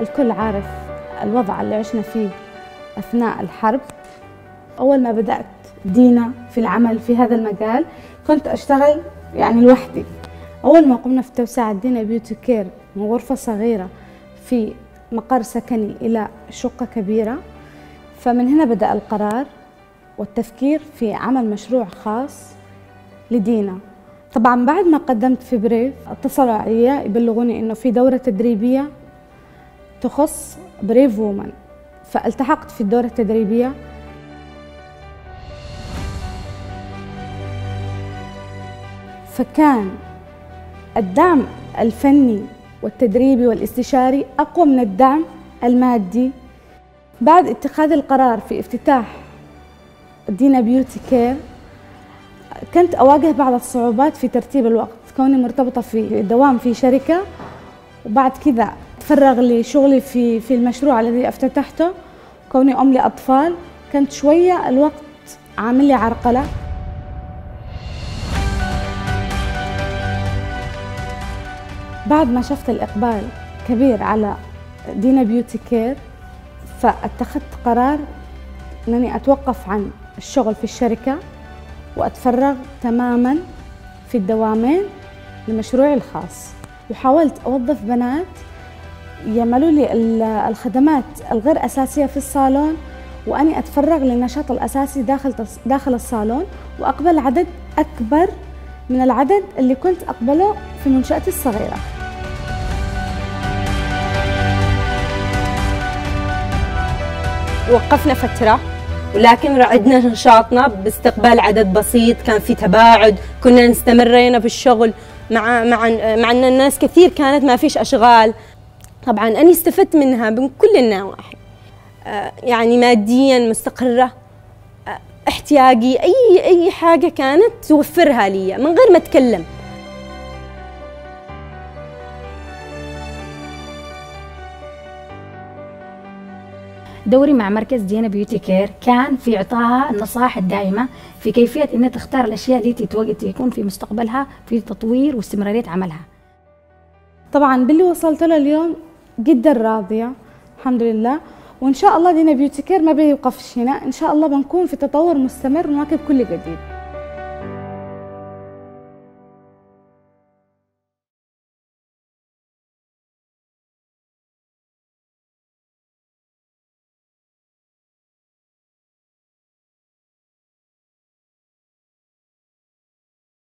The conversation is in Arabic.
الكل عارف الوضع اللي عشنا فيه أثناء الحرب. أول ما بدأت دينا في العمل في هذا المجال كنت أشتغل يعني لوحدي. أول ما قمنا في توسعة دينا beauty care من غرفة صغيرة في مقر سكني إلى شقة كبيرة فمن هنا بدأ القرار والتفكير في عمل مشروع خاص لدينا. طبعا بعد ما قدمت في brave اتصلوا علي يبلغوني إنه في دورة تدريبية تخص brave women فالتحقت في الدورة التدريبية. فكان الدعم الفني والتدريبي والاستشاري أقوى من الدعم المادي. بعد اتخاذ القرار في افتتاح دينا beauty care كنت أواجه بعض الصعوبات في ترتيب الوقت كوني مرتبطة في دوام في شركة. وبعد كذا تفرغ لي شغلي في في المشروع الذي أفتتحته. كوني أم لأطفال. كنت شوية الوقت عامل لي عرقلة. بعد ما شفت الإقبال كبير على دينا beauty care فاتخذت قرار أنني أتوقف عن الشغل في الشركة وأتفرغ تماما في الدوامين لمشروعي الخاص. وحاولت أوظف بنات يعملوا لي الخدمات الغير أساسية في الصالون وأني أتفرغ للنشاط الأساسي داخل داخل الصالون وأقبل عدد أكبر من العدد اللي كنت أقبله في منشأتي الصغيرة. وقفنا فترة ولكن رعدنا نشاطنا باستقبال عدد بسيط كان في تباعد كنا استمرينا في الشغل مع مع مع إن الناس كثير كانت ما فيش أشغال. طبعا اني استفدت منها من كل النواحي. آه، يعني ماديا مستقرة آه، احتياجي أي أي حاجة كانت توفرها لي من غير ما أتكلم. دوري مع مركز دينا beauty care كان في إعطائها النصائح الدائمة في كيفية أنها تختار الأشياء دي يكون في مستقبلها في تطوير واستمرارية عملها. طبعا باللي وصلت له اليوم جدا راضية الحمد لله. وإن شاء الله دينا beauty care ما بيوقفش هنا. إن شاء الله بنكون في تطور مستمر ونواكب كل جديد.